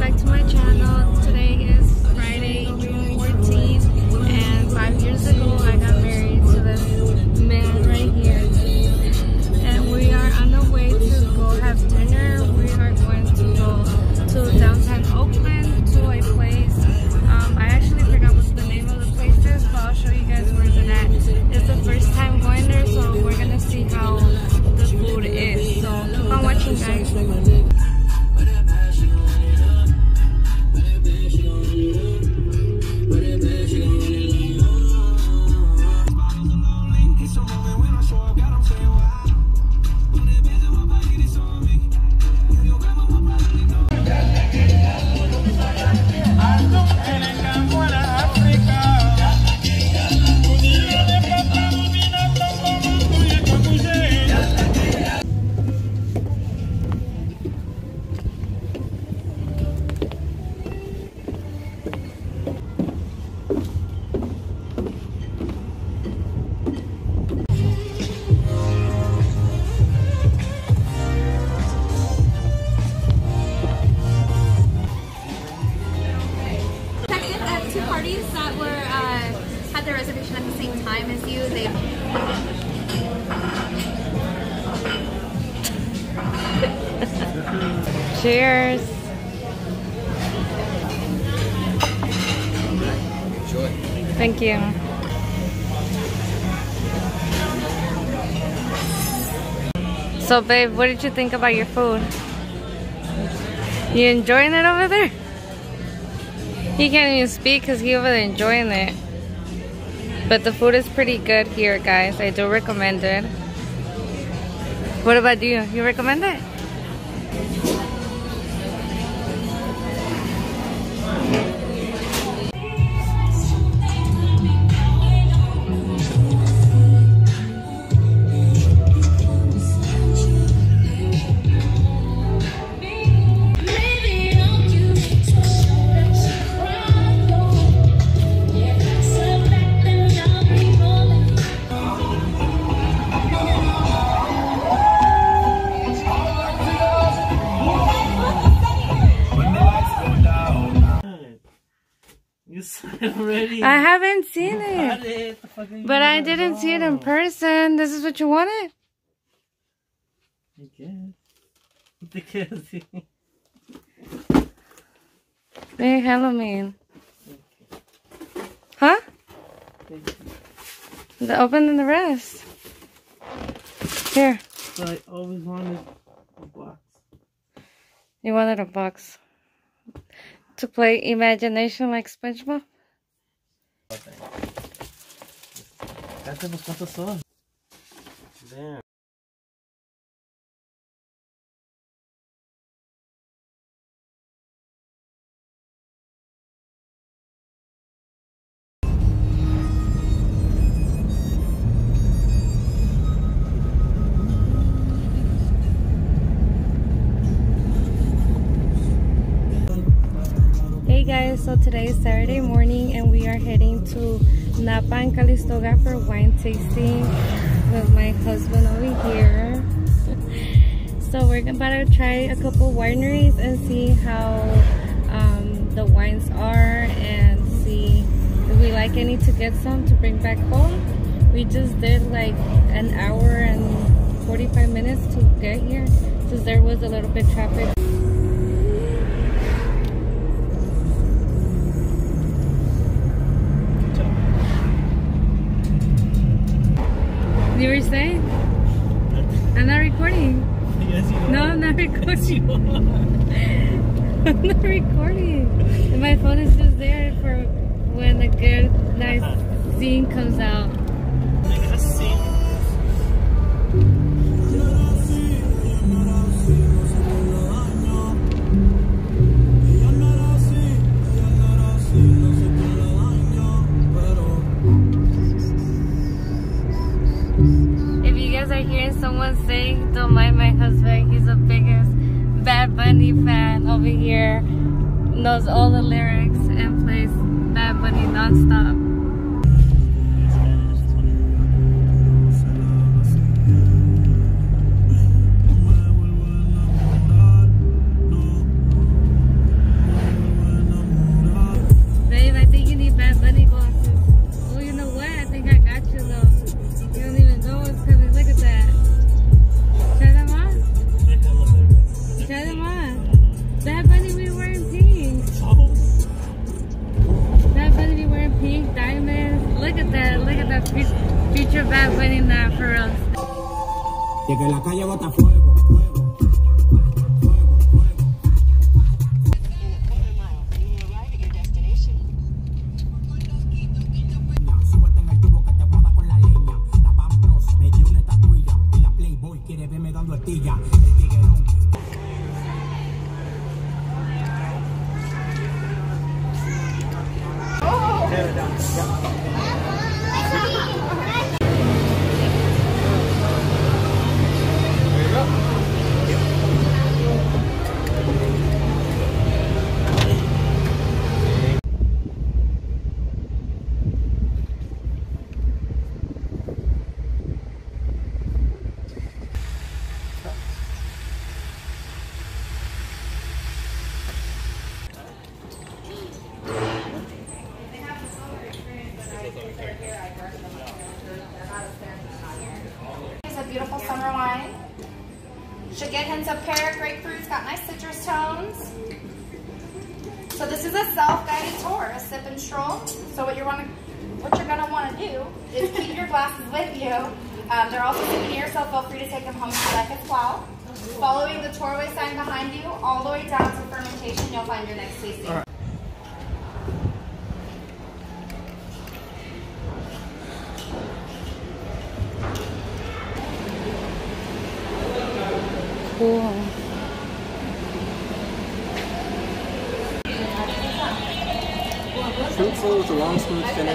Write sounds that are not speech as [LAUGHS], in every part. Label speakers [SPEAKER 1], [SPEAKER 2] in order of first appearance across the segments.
[SPEAKER 1] back to my channel. So, babe, what did you think about your food? You enjoying it over there? He can't even speak because he over there enjoying it. But the food is pretty good here, guys. I do recommend it. What about you? You recommend it? I haven't seen it.
[SPEAKER 2] it. The fuck are you
[SPEAKER 1] But I didn't see it in person. This is what you wanted?
[SPEAKER 2] I guess. Because
[SPEAKER 1] Hey, hello, man. Huh? The open than the rest. Here.
[SPEAKER 2] so I always wanted a box.
[SPEAKER 1] You wanted a box. To play imagination like SpongeBob?
[SPEAKER 2] essa é
[SPEAKER 1] the most so today is Saturday morning and we are heading to Napa and Calistoga for wine tasting with my husband over here. [LAUGHS] so we're about to try a couple wineries and see how um, the wines are and see if we like any to get some to bring back home. We just did like an hour and 45 minutes to get here since there was a little bit traffic. [LAUGHS] Not recording. My phone is just there for when a good, nice scene comes out. Knows all the lyrics and plays Bad Bunny nonstop.
[SPEAKER 3] Stroll. So what you're want to, what you're gonna want to do is keep your glasses with you. Um, they're also souvenirs, so feel free to take them home if you like as well. Following the tourway sign behind you, all the way down to fermentation, you'll find your next tasting.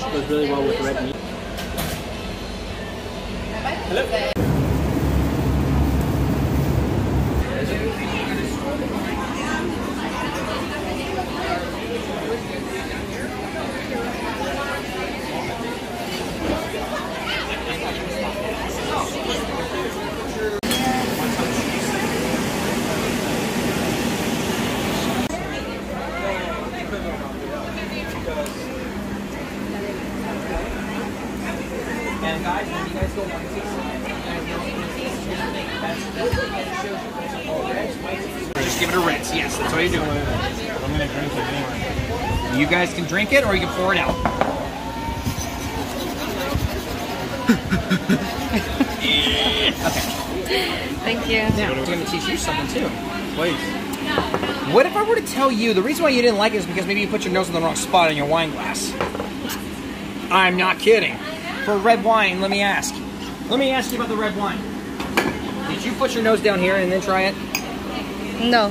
[SPEAKER 2] Goes really well with red meat. And
[SPEAKER 4] Just give it a rinse. Yes, that's what you're doing.
[SPEAKER 2] I'm gonna drink it anyway.
[SPEAKER 4] You guys can drink it or you can pour it out. Okay. [LAUGHS]
[SPEAKER 1] Thank you.
[SPEAKER 4] Now, I'm going to teach you something too.
[SPEAKER 2] Please.
[SPEAKER 4] What if I were to tell you the reason why you didn't like it is because maybe you put your nose in the wrong spot on your wine glass? I'm not kidding. For red wine, let me ask. Let me ask you about the red wine. Did you put your nose down here and then try it?
[SPEAKER 1] No.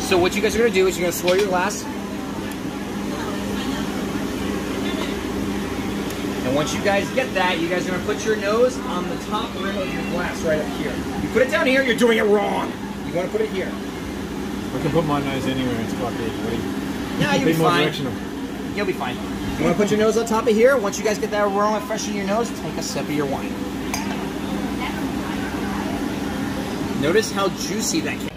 [SPEAKER 4] So what you guys are gonna do is you're gonna swirl your glass. And once you guys get that, you guys are gonna put your nose on the top rim of your glass right up here. You put it down here, you're doing it wrong. You wanna put it here.
[SPEAKER 5] I can put my nose anywhere in spot big. Ready?
[SPEAKER 4] Yeah, you'll
[SPEAKER 5] Be
[SPEAKER 4] be fine.
[SPEAKER 5] directional.
[SPEAKER 4] You'll be fine. You wanna put your nose on top of here? Once you guys get that aroma fresh in your nose, take a sip of your wine. Notice how juicy that can.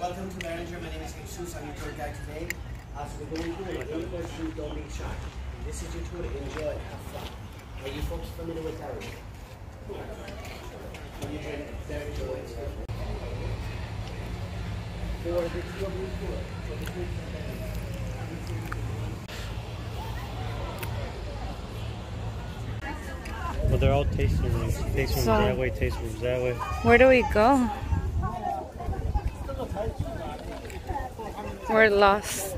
[SPEAKER 6] Welcome to Beringer. My name is Jesus. I'm your tour guide today. As we're going through it, don't push through, don't be shy. This is your tour to enjoy, have fun. Are you folks familiar with that? When you drink very joyous. For the two of you tour, for the two
[SPEAKER 7] But they're all tasting rooms. Tasting rooms
[SPEAKER 1] So-
[SPEAKER 7] that way, tasting rooms that way.
[SPEAKER 1] Where do we go? We're lost.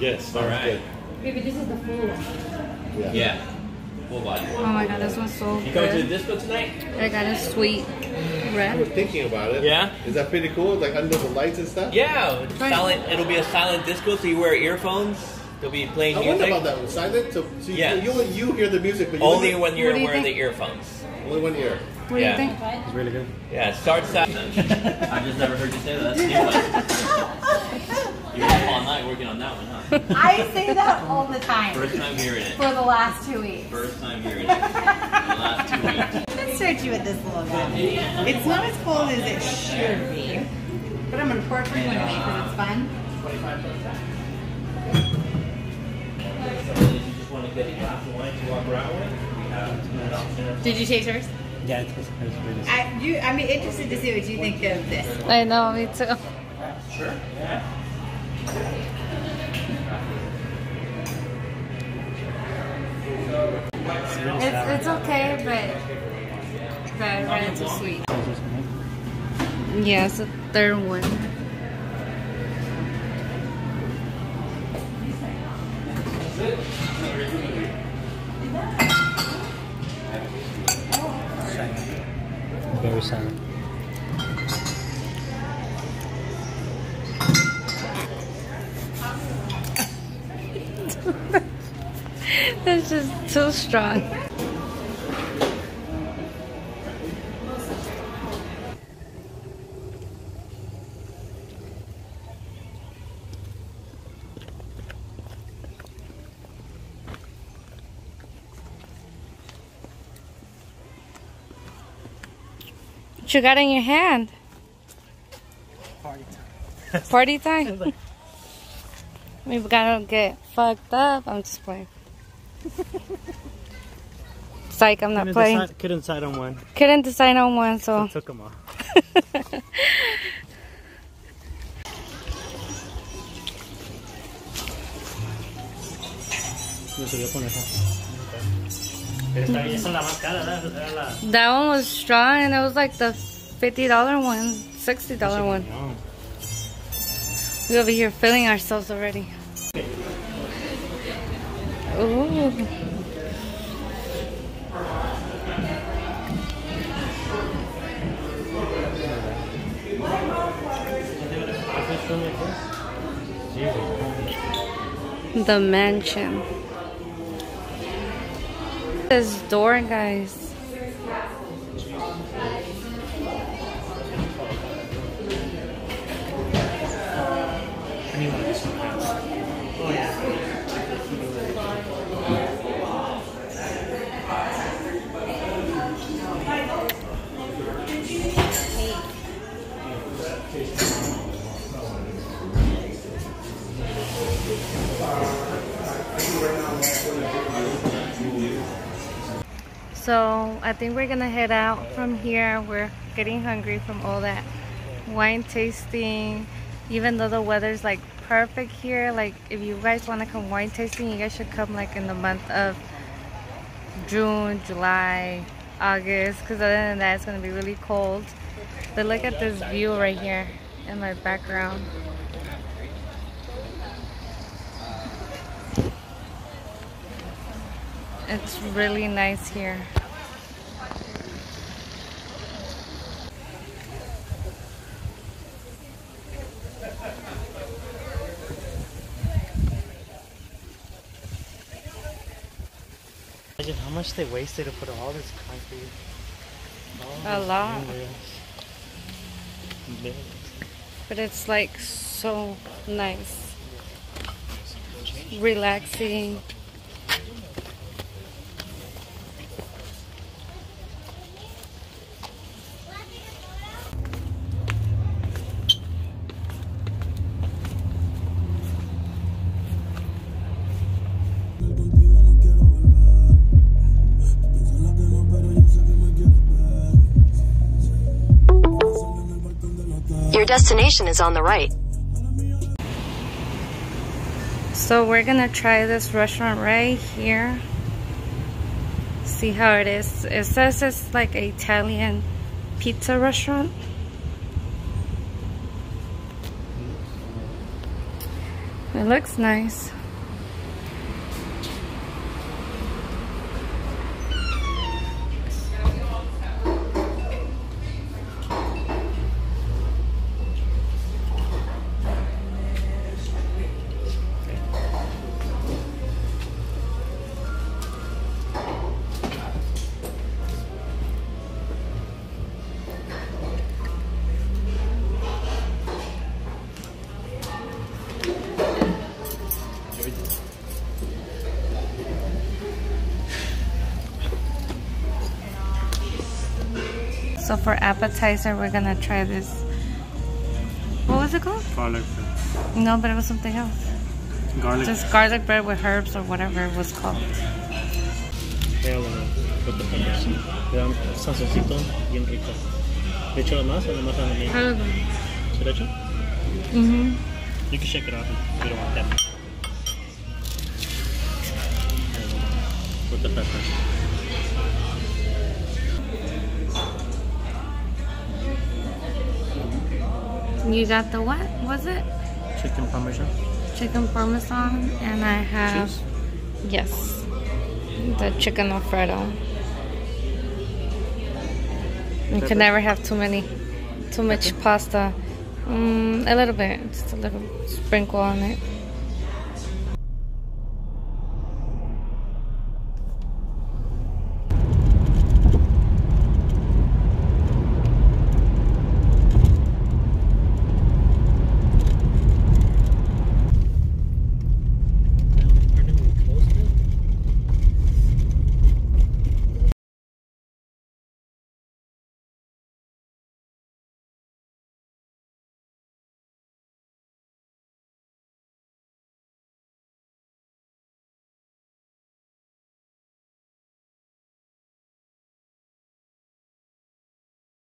[SPEAKER 5] Yes. All right.
[SPEAKER 8] Maybe this is the full one.
[SPEAKER 4] Yeah.
[SPEAKER 8] full body.
[SPEAKER 1] Oh my god, this one's so
[SPEAKER 8] You coming to the
[SPEAKER 1] good.
[SPEAKER 8] disco tonight?
[SPEAKER 1] I got a sweet red.
[SPEAKER 9] I was thinking about it.
[SPEAKER 8] Yeah?
[SPEAKER 9] Is that pretty cool? Like under the lights and stuff?
[SPEAKER 8] Yeah, it's silent. It'll be a silent disco, so you wear earphones. They'll be playing
[SPEAKER 9] I
[SPEAKER 8] music.
[SPEAKER 9] wonder about that. Silent? So, so you,
[SPEAKER 8] Yeah.
[SPEAKER 9] you, you hear the music, but you
[SPEAKER 8] Only when you're
[SPEAKER 1] What you
[SPEAKER 8] wearing the earphones.
[SPEAKER 9] Only one ear.
[SPEAKER 1] What
[SPEAKER 8] Yeah.
[SPEAKER 1] do you think?
[SPEAKER 7] It's really good.
[SPEAKER 8] Yeah, it starts out. [LAUGHS] I've just never heard you say that. [LAUGHS] That's a new one. You were up all night working on that one, huh?
[SPEAKER 3] I say that all the time
[SPEAKER 8] First time hearing it.
[SPEAKER 3] for the last two weeks.
[SPEAKER 8] First time hearing it. The last two weeks.
[SPEAKER 10] Let's start you with this little guy. It's not as cold as it should be, but I'm gonna pour it for you underneath because it's fun.
[SPEAKER 8] You just want to get a glass of wine to walk around with? We have that option of
[SPEAKER 10] Did you taste yours?
[SPEAKER 7] Yeah, it's, it's really good.
[SPEAKER 10] I, you, I'm interested to see what you think of this.
[SPEAKER 1] I know, me too.
[SPEAKER 8] Sure. Yeah.
[SPEAKER 1] It's, it's okay, but the red is sweet. Yeah, it's the third one.
[SPEAKER 7] Very silent.
[SPEAKER 1] It's just too strong. What you got in your hand?
[SPEAKER 7] Party time.
[SPEAKER 1] Party time? We've got to get fucked up. I'm just playing. Psych, I'm not
[SPEAKER 7] couldn't
[SPEAKER 1] playing.
[SPEAKER 7] Decide, couldn't decide on one.
[SPEAKER 1] Couldn't decide on one, so.
[SPEAKER 7] Took them all. [LAUGHS]
[SPEAKER 1] That one was strong, and it was like the $50 one, $60 one. We over here filling ourselves already. Ooh. The mansion. This door, guys.
[SPEAKER 7] Oh yeah.
[SPEAKER 1] So I think we're gonna head out from here. We're getting hungry from all that wine tasting. Even though the weather's like perfect here, like if you guys want to come wine tasting, you guys should come like in the month of June, July, August. Because other than that, it's gonna be really cold. But look at this view right here in my background. It's really nice here.
[SPEAKER 7] Imagine how much they wasted to put all this concrete.
[SPEAKER 1] A
[SPEAKER 7] all these
[SPEAKER 1] lot.
[SPEAKER 7] windows.
[SPEAKER 1] But it's like so nice. Relaxing.
[SPEAKER 11] Your destination is on the right.
[SPEAKER 1] So we're gonna try this restaurant right here. See how it is. It says it's like an Italian pizza restaurant. It looks nice. So for appetizer, we're gonna try this. What was it called?
[SPEAKER 7] Garlic bread.
[SPEAKER 1] No, but it was something else.
[SPEAKER 7] Garlic.
[SPEAKER 1] Just garlic bread with herbs or whatever it was called.
[SPEAKER 7] Uh, sazoncito bien rico. ¿Le echo más o nomás a la mía? ¿Se lo echo?
[SPEAKER 1] Mm -hmm.
[SPEAKER 7] You can shake it off if you don't want that. With the peppers.
[SPEAKER 1] You got the what? Was it?
[SPEAKER 7] Chicken parmesan.
[SPEAKER 1] Chicken parmesan, and I have
[SPEAKER 7] Cheese?
[SPEAKER 1] yes, the chicken alfredo. You can never have too many, too much pasta. Mm, a little bit, just a little sprinkle on it.